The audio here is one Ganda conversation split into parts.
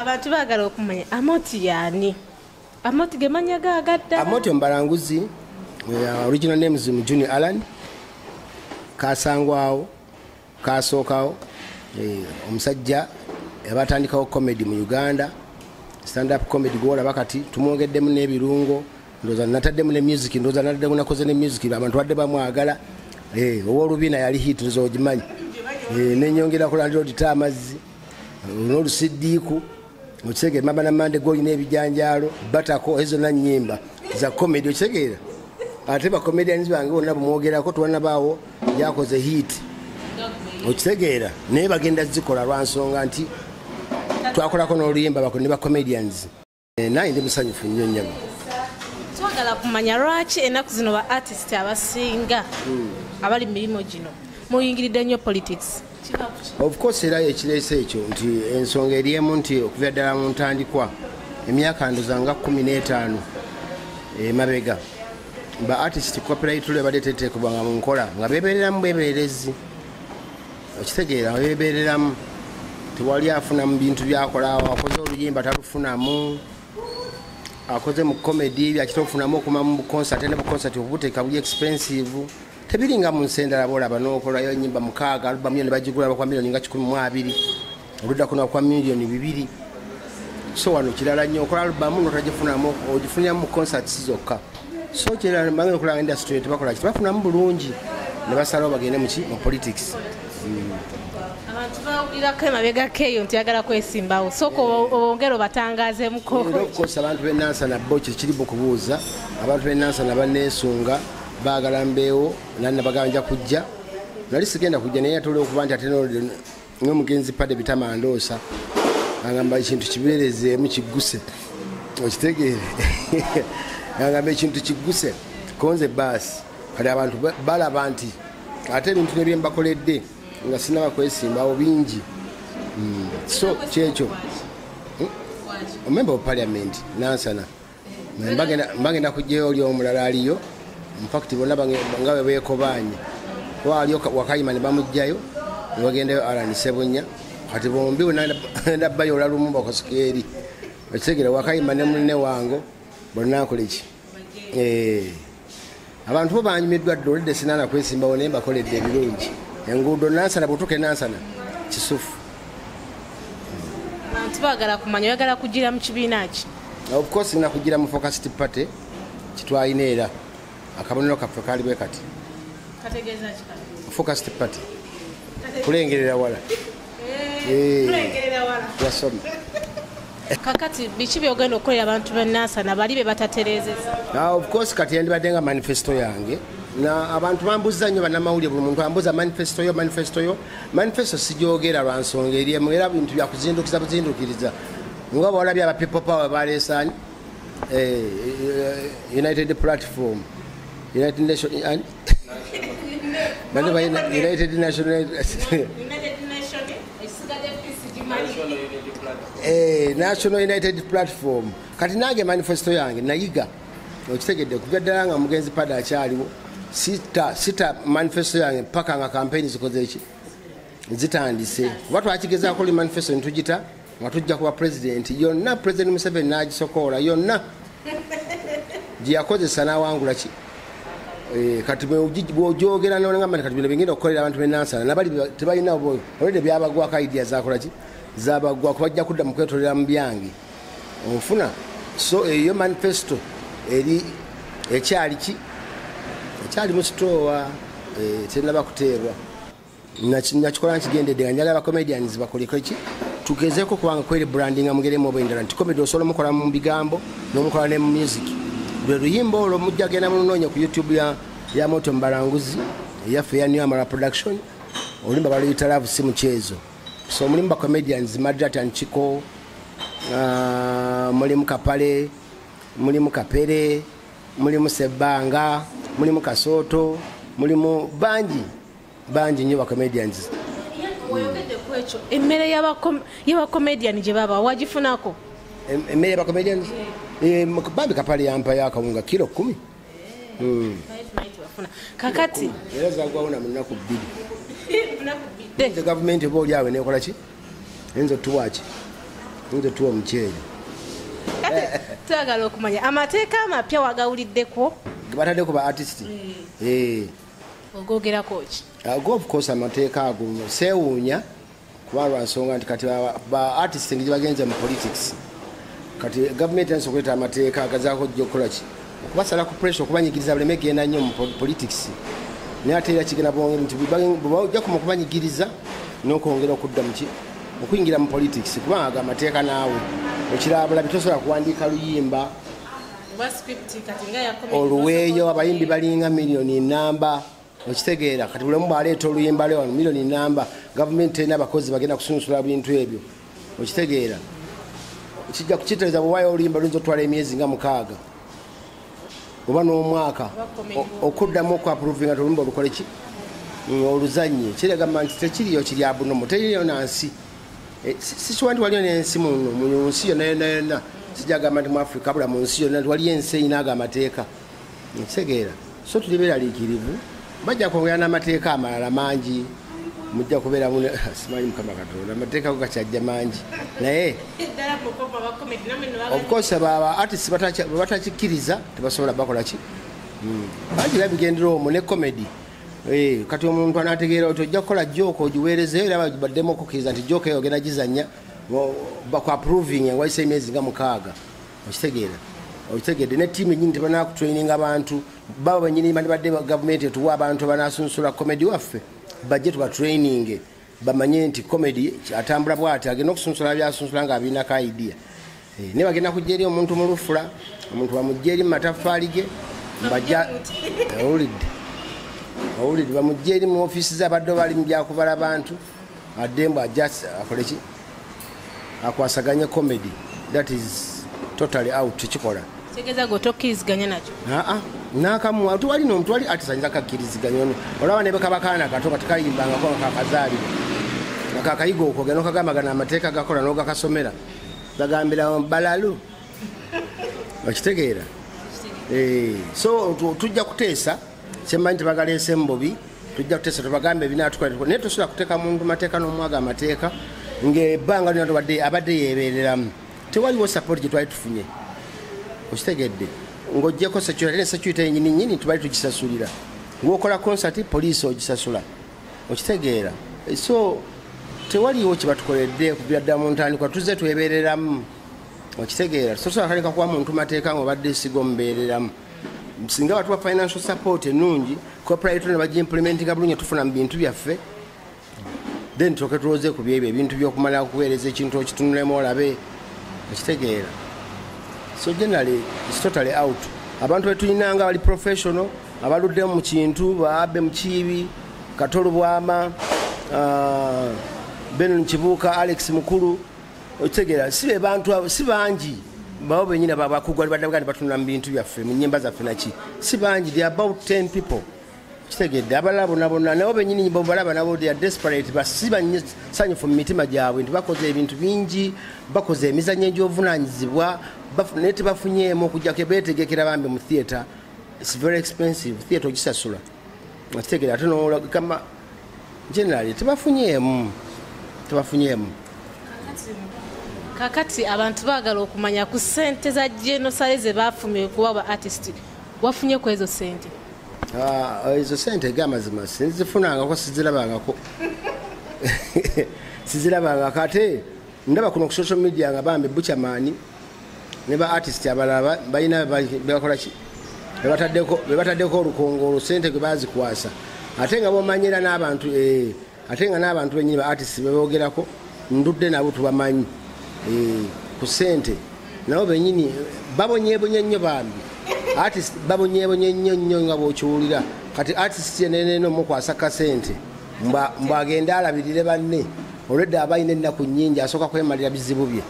abantu baagala okumanya amoti yaani? Amoti gemanya gaagadda amotyo mbalanguzi uh, original names mu juni allan kasangwawo kasookawo eh, omusajja yabatandikawo comedy mu uganda stand up comedy gwolaba kati tumwogeddemu n'ebirungo ndoza nataddemu ne music ndoza nataddemu nakoze ne music abantu badde bamwagala. Eh, owolubiina yali hit ndoza ogimanyi. Eh, nenyongera kulandirodita amazzi n'olusiddiiku okisegere mama namande golina ebijanjaalo batako ezo nanyimba za comedy okitegeera ate bacomedians bange bonna bumwogerako tuwanabaawo yakoze hit okitegeera naye bagenda zikola lwansonga nti twakolako n'oluyimba ne bacomedians Eh, naye ndi musanyufu nnyo nnyo twagala kumanya lwaki ennaku zino ba artist abasinga abali mu mirimu gino. Muyingiridde nnyo politics? Of course era ekireese ekyo nti ensonga eriemu nti okuva ddala mu ntandikwa emyaka ndoza nga 15 emabega ba artist copyright lwe badde tetekebwanga mu nkola nga bebereramu bebererezi okitegeera bebereramu tewali afunamu bintu byakola akoze oluyimba talufunamu akoze mu comedy byakita ofunamu okuma mu concert ne buconcert obuteeka buli expensive tebiringa mu nsendala bolaba nokolayo enyimba mukaaga alubamu yo ne bagigula bakwa miliyoni nga 12 oluddako nakwa miliyoni bibiri. So wano kirala nnyo okola alubamu notagifunamu ogifuniramu mu concerts zokka. So kirala okulaba industry tebakola kiti bafunamu bulungi ne basalawo bagende muki mu politics. Abantu bawulirako emabegako eyo nti yagala kwesimbawo sooka owongere obatangazemuko Era of course abantu benansana bo kiri mu kubuuza abantu benansana baneesunga baagala mbeewo nani nabagamba nja kujja. Nali sigenda kujja naye yatole okuba nti ate nomugenzi pade bitamandoosa agamba ekintu kibeerezeemu kigguse. Okitegeere. Agamba ekintu kigguse konze baasi kati abantu ba- balaba nti ate ebintu nebyembakoledde nga sinaba kwesimbawo bingi. Mm. so kyekyo omemba of parliament nansana. Mbagenda- kujjayo oli omulala aliyo infact bonna nga bwe beekobanye waliyo wakayima ne bamugjayo nebagendayo alani sebunya kati bombi nabbayo olalumu bakasuka eri. Okitegere wakayima ne munne wango bonna nkoleki Eh. abantu bo banyumiddwa dde olidde sinaana kwesimbawo naye mbakoledde ebirungi. Enguudo nansana bwetuke nansana kisufu. Abantu baagala kumanya oyagala kugira mu kibiina ki? Of course nakugira mu focused party kitwalina era akabonero kaffe kali bwe kati? Focused party. Kulengerera wala. Eh. wala. Wasoma kakati biki byogenda okukolera abantu benansana bali be bataterezeza of course kati yandibadde nga manifesto yange na abantu bambuza nnyo bannamawulire buli muntu ambuza manifesto yo manifesto yo. Manifesto sijogera lwa nsonga eriemu era bintu byakuzindukiza buzindukiriza. Nga bawalabye aba people power baleesaani eh, eh, united platform united nation ani? Bano ba united national Eh, national united platform. Kati nange manifesto yange nayiga. Okitegedde kuva ddala nga mugenzi pada akyaliwo sita, sita manifesto yange paka nga kampeni zikoze eki zitandise. Kuba twakigezaako li manifesto netugita nga tujja kuba pulezidenti yonna pulezidenti museveni nagisokoola yonna. Gyeyakozesa nawangula ki? Eh, kati bwe- bwojogera nogamba nti kati bino bigenda okukolera abantu benansana nabali tebalina olwedde byabagwako idea zakolaki zabagwako bajja kudda mu kwetolera mu byange. Onfuna? So eyo manifesto eri ekyali ki? Ekyali mu sitowa tenaba kuteebwa Naki- nakikola nkigendedde nga njagala bacomedians bakoleko ki? Tugezeko kubanga kweri brandinga mugeremu oba endala nti comedy osobola omukola mu bigambo n'omukola ne mu music lwe luyimba olwo mujja genda munoonya ku youtube ya, ya moto mbalanguzi eyaffe ya new amara production oluyimba baluyita love si mukyezo so mulimu bacomedians madratan chiko uh, mulimu kapale mulimu kapere mulimu sebanga mulimu kasooto mulimu bangi bangi nnyo bacomedians oyogedde ku ekyo emmere y'abacomedian gye baba wagifunako? Em- emmere bacomedians bambi kapale yampa yakawunga kiro kumi. Bafuna kakati. Era zagwawo na munaku bbiri. Gavumenti oba oli awe nekola ki? Eyinza otuwaki nze tuwa omuceere. Kati twagala okumanya amateeka amapya wagawuliddeko? Bataddeko ba artist. Eh. ogogerako ki? Ago of course amateeka ago. Seewuunya kuba lwansonga nti kati ba- artist ngi bagenze mu politics kati gavumenti yansobola okuleta amateeka agazaako jja okukola ki? Okubasala ku pressure okubanyigiriza buleme genda nnyo mu po- politics. Naye ate era kigenda bwongera nti bwebajja kuma okubanyigiriza n'okwongera okudda muki okuyingira mu politics kubanga ago amateeka naawe. Okirabula bitosobola kuwandiika luyimba. Oluweeyo abayimbi balinga miliyoni namba okitegeera kati buli omu bwaleeta oluyimba lwe wano miliyoni namba gavumenti terina abakozi bagenda kusunsula bintu ebyo. Okitegeera kijja kukitereeza bwewayo oluyimba luyinza otwala emyezi nga mukaaga. Oba n'omwaka. Okuddamu okwapuruvinga toluyimba olukole ki? Mm, oluzanye kiragamba nti tekiriyo kiri abunomo teriyo nansi. Si- sikiwa nti waliyo nensi mu nsi yonna yonna yonna. Sijagamba nti mu africa bula mu nsi yonna waliyo ensi erina ago amateeka nkitegeera so tuli beeraliikirivu. Bajja kwongera n'amateeka amalala mangi mujja kubeera mu simanyi mukama katonda amateeka go gakyajja mangi. Naye eddala mukoma bakomedi namwe ne of course aba artist batachi- bwe batakikkiriza tebasobola bakola ki? Bangi babigendera omwo ne comedy. Eh, kati omuntu anategeera oti ojja kukola joko ogiweerezeyo era baddemu okukkiriza nti joko eyo ogenda gizanya bakwapproving wayisa emyezi nga mukaaga. Okitegeera. Okitegedde ne tiimu enyini tebanakutraininga abantu baba benyini bandibadde gavumenti etuwa abantu abanasunsula comedy waffe bajje tubatraininge bamanye nti comedy atambula bwati agenda okusunsula byasunsula nga abirinako idea. Eh, naye bagenda kujja eri omuntu mulufula omuntu bamujja eri mumatafaali ge mbajja owulidde owulidde bamujja eri mu ofiisi ze abadde bali mu byakubala bantu adde mbu ajja akole ki? Akwasaganye comedy. That is totally out tekikola tegeeza gwe tokkiriziganya nakyo. Aa nakamu tuwali no tuwali atisanyiza kakkiriziganya ono olaba ne bekabakaana kato katikayimbangako nga kakazaalibwa nga kakayiga okwo genda okagamba gana amateeka gakola n'ogakasomera. Gagambira balalu. Okitegeera Eh, so tu- tujja kuteesa. Kyemmanyi tebagaleese mububi tujja kuteesa tubagambe ebinatukola naye tosobola kuteeka muntu mateeka n'omwaga amateeka ngaebbanga lyona abadde yeebereramu tewaliwo sapoti gye twali tufunye. Okitegedde ng'ogyeko security ne security yenyini nyini tubali tugisasulira. Ng'okola concert poliisi ogisasula. Okitegeera. So tewaliwo kyebatukoledde kubira ddala mu ntandikwa tuzze twebereramu okitegeera. Tosobola kaleka kuwa muntu mateeka ngaobadde siga omubeereramu singa batuwa financial support enungi copyright ne bagimplementinga bulungi tufuna mu bintu byaffe. Then tuloke tuloze ku byebyo ebintu byokumala kuweereza ekintu okitunulemu olabe. Okitegeera so generally its totally out. Abantu betulinanga bali professional abaluddemu mu kintu baabe mukiibi katolu bwama ah, benon kibuuka alex mukulu okitegeera si be bantu si bangi. Babo benyini babakugwa badagandi batunula mu bintu byaffe mu nyimba zaffe naki si bangi are about 10 people kitegedde. Abalala bonna bonna nabo benyini balaba nabo they are desperate basiba sanyufu mu mitima gyabwe nti bakoze ebintu bingi bakoze emizanyo egy'obuvunanyizibwa bafu- naye tebafunyeemu okujjako betegekera bambi mu theatre. Its very expensive theatre ogisasula. Kitegere ate nogamba generally tebafunyeemu tebafunyeemu. Kakati abantu baagala okumanya ku sente za genosale ze bafumye kuwa ba artist wafunye ku ezo sente Ah, ezo sente gamazima sinzifunangako sizirabangako sizirabangako ate ndaba kuno ku social media nga bambi buchamani ne ba artist abalala ba- balina bebakolaki bebataddeko olukongolo sente gwe bazikwasa. Ate nga bomanyira n'abantu eh, ate nga n'abantu benyini ba artist bebogerako ndudde nabo tubamanyi eh, ku sente. Nabo benyini babonyebonye nnyo bambi artist babonyebonye nnyo nnyo nga bwokiwulira. Kati artist yeneneno mukwasa kasente. Mbwa- mbwagende alabirire banne. Olwedde aba alina ennaku nnyingi asooka kwemalira bizibu bye.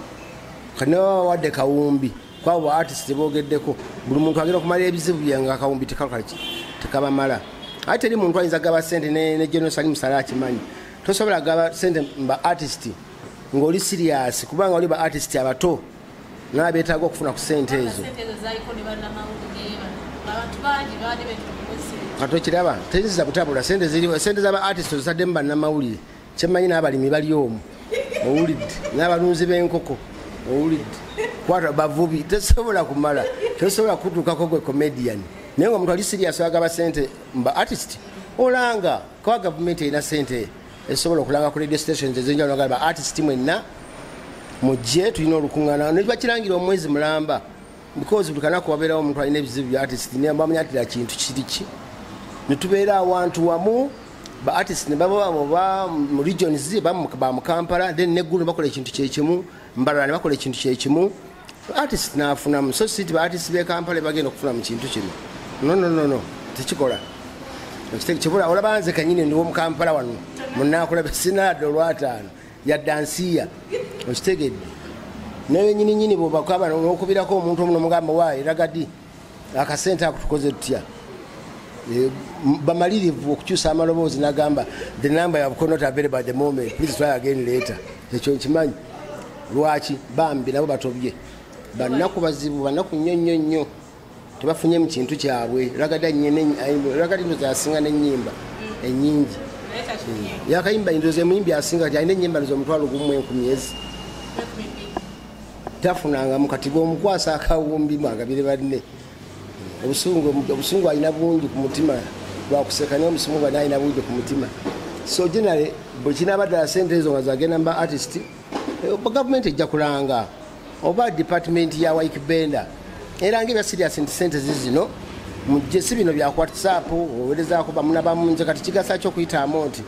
Kati naba wadde kawumbi. Kwabo ba artist bogeddeko buli muntu agenda okumalira ebizibu bye nga kawumbi tekakaki tekabamala. Ate teri muntu ayinza gaba sente ne genosali musala akimanyi tosobola gaba sente mba artist ng'oli sirias kubanga oli ba artist abato naba beetaaga okufuna ku sente ezo. kati okiraba teziza butabula sente ziriwo sente zaba artist ozisaddemu bannamawulire. Kyemmanyi n'abalimi bali omwo owulidde. N'abalunzi b'enkoko owulidde. Kwata bavubi tesobola kumala tesobola kutuukako gwe comedian. Naye nga omuntu ali sirias agaba sente mba artist olanga kawa gavumenti erina sente esobola okulanga ku radio stations ezenjawulo nga ba artist mwenna mujje tulina olukuŋŋaana nebakirangira omwezi mulamba because buli kanaku wabeerawo omuntu alina ebizibu bya artist nembamanyatira kintu kiriki netubeera awantu wamu ba artist nebaba mu regions bamukampala then neggulu bakola ekintu kyekimu mbalala ne bakola ekintu kyekimu artist nafunamu so si ti ba artist bekampala bagenda okufuna mu kintu kino. Nononono tekikola. Kibula olaba nze kanyini ndiwo mukampala wano munakulaba sinadde olwataano yaddansiya okitegedde. Naye nyininyini bwebakaba nokubirako omuntu omu nomugamba waayi ragadi akasente ako tukoze tutya? Eh, bamalirivu okukyusa amaloboozi nagamba the number you have not available at the moment please try again later. Ekyo nkimanyi. Lwaki? Bambi nabo batobye. Banaku bazibu banaku nnyo nnyo nnyo. Tebafunye mu kintu kyabwe. Ragadi ndoza yasinga nenyimba enyingi yakayimba ndoza emuyimbi asinga ti alina enyimba ndoza omutwalo gumu enkumi ezi tafunangamu kati bwomukwasa akawumbi mwagabire banne. Obusungu alina bungi ku mutima. Lwakuseka naye omusungu ane alina bungi ku mutima. So generally bwekinaba ddala sente ezo nga zagenda mba artist eh, gavumenti ejja kulanga oba department ya waikibenda era ngaebya serious nti sente zizino mujje si bino bya whatsapp owerezaako bamunabamu nze kati kigasa kyo okuyita amonti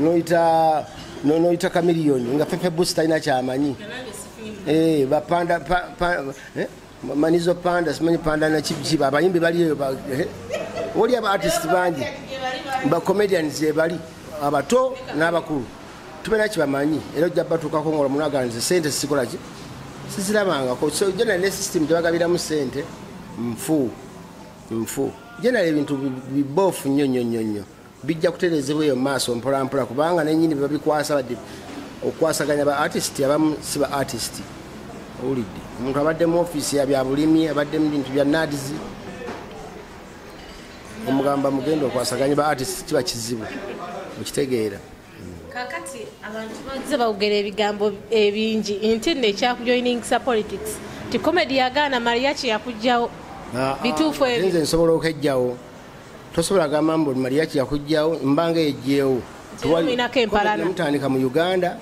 noyita no- noyita kamiliyoni nga fefe busi talina kyamanyi Eh, bapanda pa- pa- eh, manizo panda simanyi panda nakikiba abayimbi baliyo oli aba artist bangi? Bacomedians ebali abato n'abakulu tubeera kibamanyi era ojja batuukako nga omunaganize sente sikolaki sizirabangako so general ne system gyebagabiramu sente. Nfu nfu general ebintu bi- biboofu nnyo nnyo nnyo nnyo bijja kuterezebwa eyo maaso mpolampola kubanga nenyini bebabikwasa badde okwasaganya ba artist abamu si ba artist. Owulidde? Omuntu abadde mu ofiisi ya bya bulimi abadde mu bintu bya nadizi omugamba mugenda okwasaganya ba artist kiba kizibu okitegeera. Kakati abantu bazze bawogera ebigambo ebingi. Nti nno ekyakujoiningisa politics. Ti comedy yagaana mariaki yakugjawo. Bituufu ebyo nze nsobola okejjawo tosobola gamba mbu mariaki yakugjawo mbanga ejjeewo Temulinako empalana. mutandika mu uganda.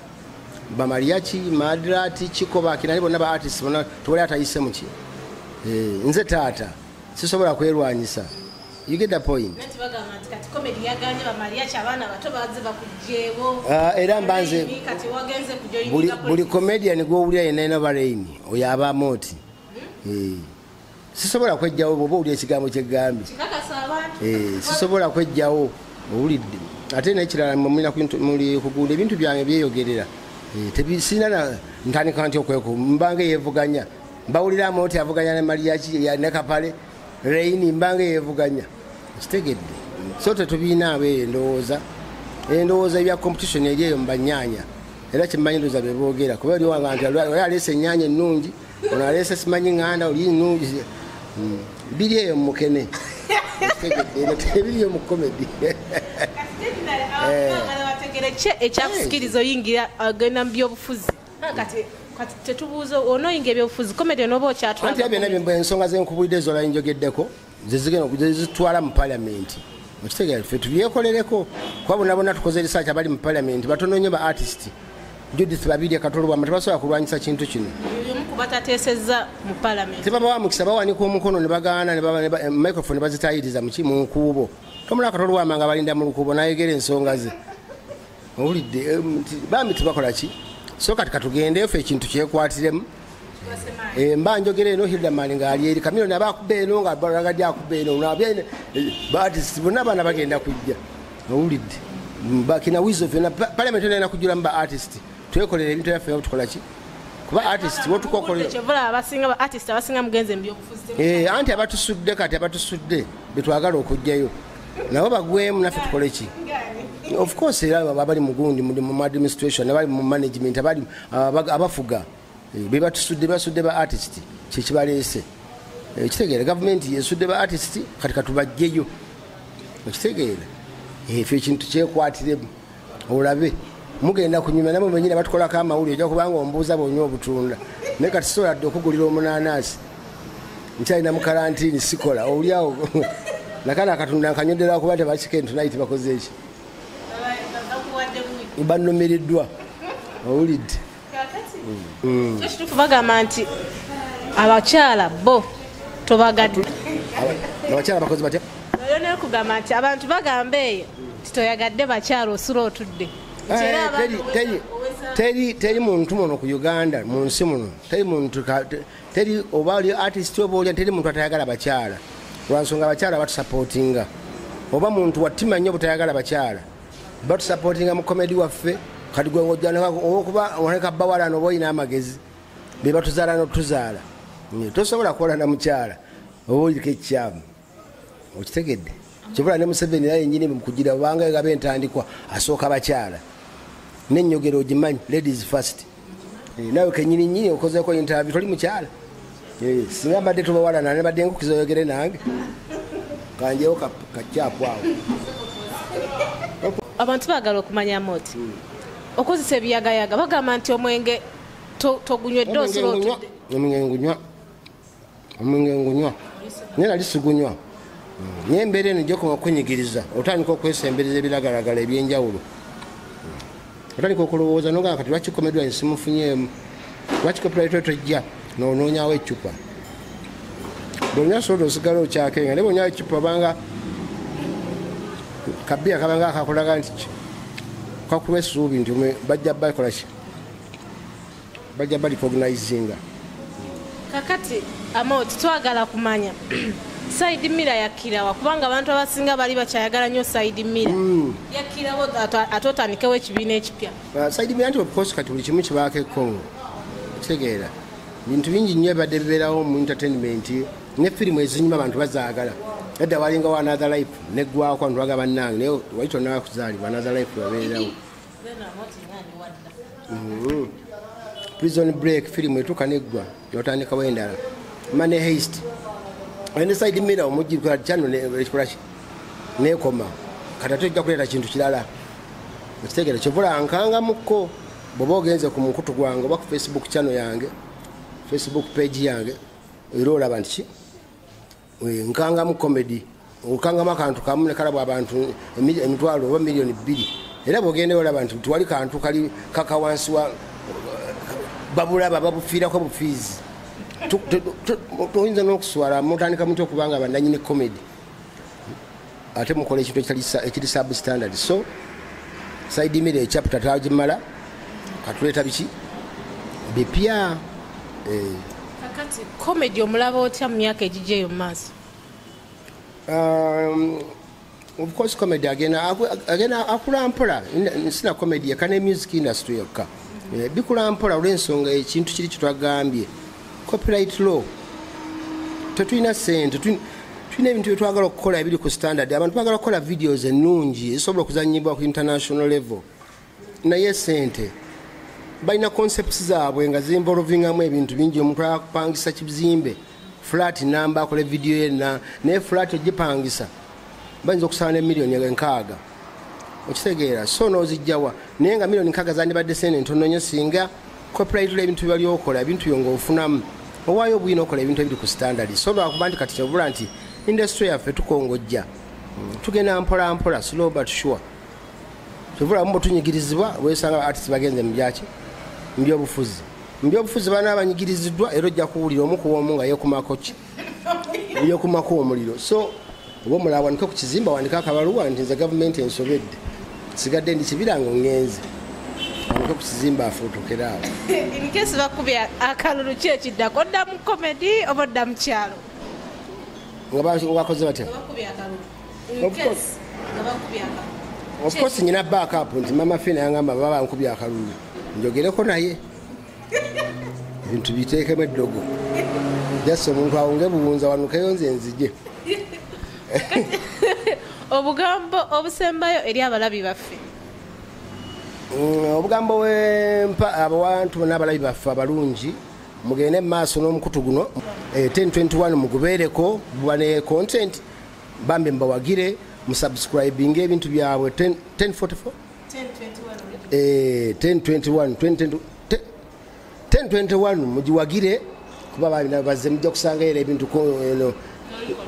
Bamariaki madrati kikobaki nali bonna ba artist bona tewali atayise muki Eh, nze taata sisobola kwerwanyisa. You get the point. Ah, era mbanze buli, comedian gwowulira yenna baraini oyo aba amooti Eh, sisobola kwejjawo bwoba owulira ekigambo abantu Eh, sisobola kwejjawo owulidde ate nekirala muli kugunda ebintu byange byeyogerera. Eh, tebisina na ntandika nti okweku mbanga eyevuganya mbawulira amooti avuganya ne maliyaki ya- ne kapale reini mbanga eyevuganya kitegedde. So tetubiina abo eyo endowooza. Endowooza ebya competition eri eyo mubanyanya era kimanyi ndowooza beboogera kuba oli wanga nti oli aleese enyanya ennungi. Ono aleese simanyi ŋŋanda oli nnungi. Mm. Biri eyo mumukene ebiriyo mu komedi ki ekyakusikiriza oyingira agenda mu byobufuzi. Ah, kati tetubuuza onooyinga ebyobufuzi comedy onooba anti okyatwala byonna ensonga zenkubulidde zola njogeddeko zezitwala mu palamenti okitegeera ffe tubyekolereko. Kuba bonna tukoze research abali mu palamenti batono nnyo ba artist judith babiri akatolobwama tebasobola kulwanyisa kintu kino omu kubatateesezza mu palamenti tebaba bamukisa bawanika omukono ne bagaana ne baba- ne ba- eh, microphone bazitayiriza muki mu nkuubo tomula akatolwama nga balinda mu lukuubo nayegera ensonga ze owulidde eh, bambi tebakola ki so kati katugende ffe ekintu kyekwatiremu Eh, mba njogera eno hildaman ngaali eri kamiro nabe akuba eno nga balagadi akuba eno baartist bonna baana bagenda kujja owulidde bakina wizo fyona palamenti onena kujulamu ba artist twekolera ebintu byaffe nga tukola ki? Kuba artist wotukokolera Eh, anti abatusudde kati abatusudde betwagala okujjayo nabo bagwemu naffe tukole ki? Of course era abali mugundi mu administration abali mu management abali aba- abafuga Eh, bebatusudde basudde ba artist kyekibaleese Eh, kitegeera gavumenti yesudde ba artist kati katubajjeyo okitegeera efyo ekintu kyekwatiremu olabe mugenda kunyuma namwe benyini batukolako amawulire ojja kubanga ombuuza bonywa obutunda. Naye kati sobola dde okugulira omunanaasi nkyalina mu karantini sikola oliawo nakana akatunda nkanyodera kuba tebakikenti naiti bakoze eki banumiriddwa owulidde. Ekituufu bagamba nti abakyala bo tobagadde? Aba- abakyala bakozi batya? Olyo nekugamba nti abantu bagamba eyo titoyagadde bakyala osula otudde Eh, teri- muntu muno ku uganda mu nsi muno. Teri muntu teri oba oli artist oba oli teri muntu atayagala bakyala. Lwansonga abakyala batusapootinga oba muntu wattima nnyo butayagala bakyala batusapootinga mu komedi waffe. Kati gwe owokuba oleka bawalano oba olina amagezi be batuzaala notuzaala. Tosobola kukola na mukyala oba oliko ekikyamu okitegedde. Kibula ne museveni naye nyini mukugira obanga gaba entandikwa asooka bakyala nenyogero ogimanyi ladies first. Eh, nawe kenyini nyini okozeko interview toli mukyala. Eh, singa mbadde tubawalana nebadde nkukiza oyogere nange. Kanjewo kakyakwawo abantu bagala okumanya moti. Okozesa ebiyagayaga bagamba nti omwenge to- togunywedde osula otudde. omwenge ngunywa omwenge ngunywa. Naye nali sigunywa. Mm, naye embeera eno gyokoma okunyigiriza otandika okwesembereza ebiragalagala ebyenjawulo. Otandika okulowooza nogaa kati lwaki komedwa nsimufunyeemu lwaki kopulaito tojja nonoonyawo ecupa bwonywa soda osigala okyakenga naye bwonywa ecupa obanga kabiya kabanga akakulaga nti kakuba essuubi nti bajja bakolaki bajja balicognizinga kakati amoti twagala kumanya saidi mira yakirawa kubanga abantu abasinga bali bakyayagala nnyo saidi mira yakirawo ate- ate otandikewo ekibiina ekipya. Saidi mira nti obukosi kati buli kimu kibaako ekkongo kitegeera. Bintu bingi nnyo ebadde bibeerawo mu entertainment ne firimu ezinyuma abantu bazaagala. Edda walingawo another life neggwako abantu baga bannange naye wali tonakuzaalibwa another life babeerawo Mhm. prison break firimu etuuka neggwa notandikawo endala. Mane haste ene side mira omujjukira kyano ekikolaki nekoma kati ate ojja kuleeta kintu kirala. Ekitegeera kivula nkangamukko bweoba ogenze ku mukutu gwange oba ku facebook channel yange facebook page yange era olaba nti ki? Eh, nkangamu comedy nkangamu akantu kamu nekalabwa abantu emi- emitwalo oba miliyoni bbiri. Era bwogendeyo olaba nti tiwali kantu kali kaka wansi wa babulaba babufiirako bufiizi Tuyinza n'okuswala mutandika muti okubanga bandanyini comedy? Ate mukola ekintu ekiri substandard. So saidi mira ekyapita tagimala katuleeta biki? Bipya Eh, kakati komedi omulaba otya mu myaka egijja eyo mu maaso? um, of course comedy agenda agenda akula mpola sina comedy yekka ne music industry yokka. Eh, bikula mpola olw'ensonga ekintu kiri kitwagambye copyright law. Tetulina sente tuli- tulina ebintu byetwagala okukola ebiri ku standard. Abantu bagala okukola videos ennungi ezisobola okuzanyibwa ku international level. Naye sente balina concepts zaabwe nga zinvolvingamu ebintu bingi. Omuntu akupangisa kizimbe flat namba akola vidiyo yenna naye flat ogipangisa bayinza okusala ne miliyoni enkaaga okitegeera so nozijjawa. Naye nga miliyoni nkaaga zandibadde sente ntono nnyo singa copyright ebintu byebali okola ebintu byo ngaofunamu owaayo obwina okola ebintu ebiri ku standard. So lwakuba nti kati kyobula nti industry yaffe tukongojja. Mm, tugenda mpola mpola slow but sure. Kyovulamu bwetunyigirizibwa wesanga artist bagenze mubyaki mbyobufuzi mbyobufuzi bana abanyigiriziddwa era ojja kuwulira omukuwaomu nga yekumako ki yekumako omuliro. So oba omulala wanike ku kizimba wandika akabaluwa nti nze gavumenti ensobedde. Sigadde ndi kibiranga ongenze wanike ku kizimba afuutukere awo. Inkesi bakubya akalulu ki ekiddako odda mu komedi oba odda mu kyalo? Bakoze batya? Of course. Nyina backup nti mama fina yangamba baba bankubya akalulu. Njogereko naye. Ebintu biteekemu eddogo. Jasi omuntu awunge buwunza wanukeyo nze nzije. Obugambo obusembayo eri abalabi baffe obugambo bwempa abawantu n'abalabi baffe abalungi mugende mu maaso n'omukutu guno. Eh, 1021 mugubeereko buba ne content. Bambe mbawagire musubscribinga ebintu byabwe. 10 1044 Eh, 1021 2020 te- 1021 mugiwagire kuba babina bazze mujja kusangayo era ebintu eno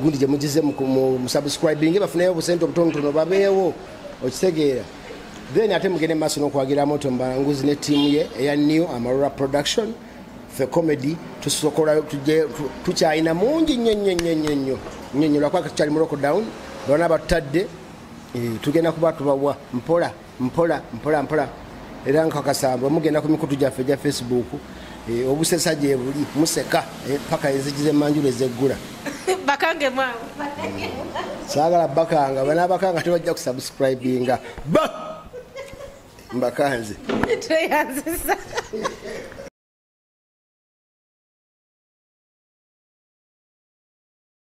gundi gye mugize mu- mu mu subscribing bafunayo obusente obutonotono babeewo okitegeera then ate mugende maaso n'okwagira moto mbalanguzi ne tiimu ye eya new amarora production fe comedy. Tusokola tukyalina mungi nnyo nnyo nnyo nnyo nnyo. Nnyo nnyo. Lwakuba tukyali mu lockdown bonna batadde eh, tugenda kuba tubawa. Mpola mpola mpola mpola. Era nkakasamba mugenda ku mikutu gyaffe gya facebook eh, obusesa gye buli museka eh, paka enzigi zemanjula ezeggula. Bakange mwawe. Saagala bakanga banabakanga tebajja kusubscribinga. Ba mbakanze tuyanze